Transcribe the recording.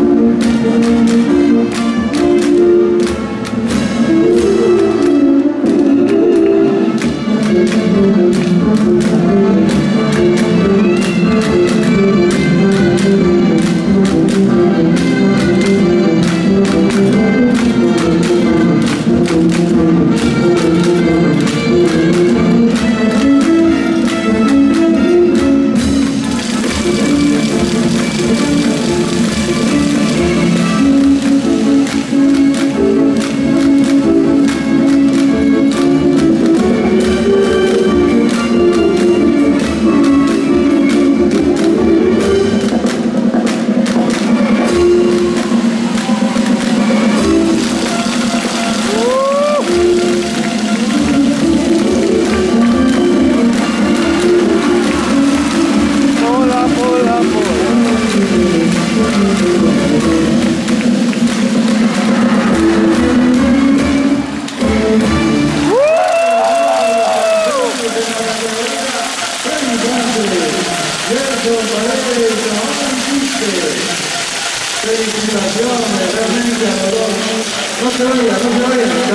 Thank you. Felicitaciones, realmente a los dos. No se vayan, no se vayan.